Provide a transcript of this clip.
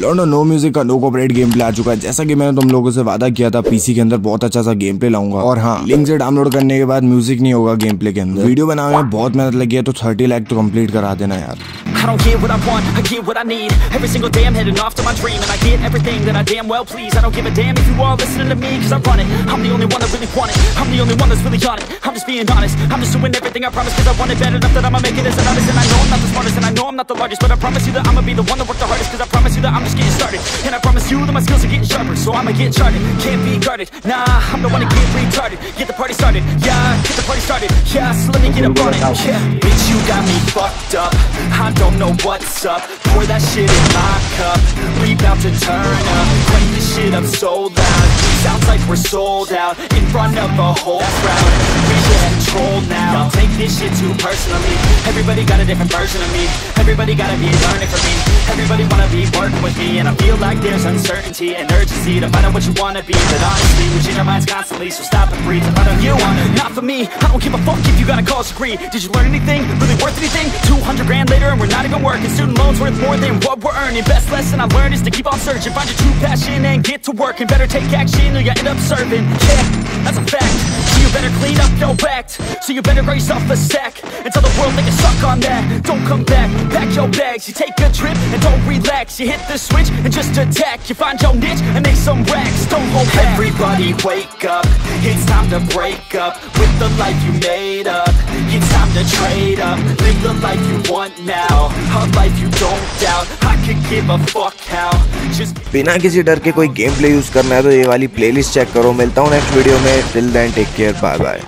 लॉन्डो नो म्यूज़िक का नो कॉपरेट गेम प्ले आ चुका है जैसा कि मैंने तुम लोगों से वादा किया था पीसी के अंदर बहुत अच्छा सा गेम प्ले लाऊँगा और हाँ लिंक से डाउनलोड करने के बाद म्यूज़िक नहीं होगा गेम प्ले के अंदर वीडियो बनाने में बहुत मेहनत लगी है तो थर्टी लाख तो कंप्लीट करा देना यार I don't get what I want, I get what I need Every single day I'm heading off to my dream And I get everything that I damn well please I don't give a damn if you all listening to me Cause I run it, I'm the only one that really want it I'm the only one that's really on it I'm just being honest, I'm just doing everything I promise Cause I want it bad enough that I'ma make it as an artist And I know I'm not the smartest I'm not the largest But I promise you that I'ma be the one that worked the hardest Cause I promise you that I'm just getting started. And I promise you that my skills are getting sharper So I'ma get charted, can't be guarded. Nah, I'm the one to get retarded. Get the party started, yeah, get the party started. Yeah, so let me get up on it, yeah. Bitch, you got me fucked up. I don't know what's up. Pour that shit in my cup. We bout to turn up. Crank this shit up so loud Sounds like we're sold out In front of a whole crowd this shit too personally Everybody got a different version of me. Everybody gotta be learning from me. Everybody wanna be working with me And I feel like there's uncertainty and urgency To find out what you wanna be. But honestly, we change our minds constantly So stop and breathe and find out you want Not for me, I don't give a fuck if you got a college degree. Did you learn anything? Really worth anything? 200 grand later and we're not even working. Student loans worth more than what we're earning. Best lesson I learned is to keep on searching. Find your true passion and get to work And better take action or you end up serving. Yeah, that's a fact clean up your act. So you better raise yourself a sack And tell the world they can suck on that. Don't come back, pack your bags. You take a trip and don't relax. You hit the switch and just attack. You find your niche and make some racks. Don't hold back. Everybody wake up. It's time to break up With the life you made up. It's time to trade up. Live the life you want now. A life you don't doubt बिना किसी डर के कोई game play use करना है तो ये वाली प्लेलिस्ट चेक करो। मिलता हूँ नेक्स्ट वीडियो में। Till then take care bye bye